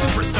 super